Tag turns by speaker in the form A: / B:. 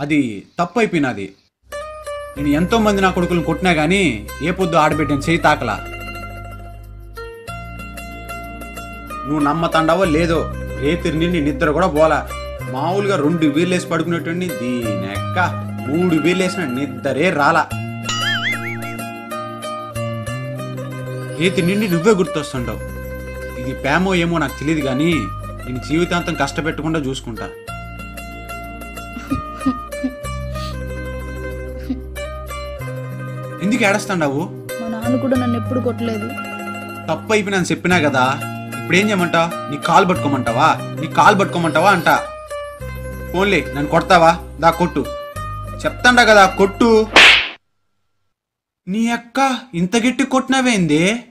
A: అది తప్పు అయిపోయినది నేను ఎంతో మంది నా కొడుకులను కొట్టినా కానీ ఏ పొద్దు ఆడబెట్టాను చేయి తాకలా. నువ్వు నమ్మతండావో లేదో రేతిరి నిండి నిద్ర కూడా పోలా మామూలుగా రెండు బీర్లు వేసి పడుకునేటువంటి ఎక్క మూడు బీర్లు వేసిన నిద్రే రాలా. రేతి నిండి నువ్వే గుర్తొస్తుండవు. ఇది ప్రేమో ఏమో నాకు తెలియదు కానీ నేను జీవితాంతం కష్టపెట్టకుండా చూసుకుంటా. ఎందుకు ఏడస్తాండావు?
B: మా నాన్న కూడా నన్ను ఎప్పుడు కొట్టలేదు.
A: తప్పు అయిపోయినా చెప్పినా కదా ఇప్పుడు ఏం చేయమంటావు నీ కాలు పట్టుకోమంటావా? నీ కాలు పట్టుకోమంటావా అంట. ఓన్లీ నన్ను కొడతావా? దా కొట్టు. చెప్తాండా కదా కొట్టు. నీ అక్క ఇంత గట్టి కొట్టినావేంది?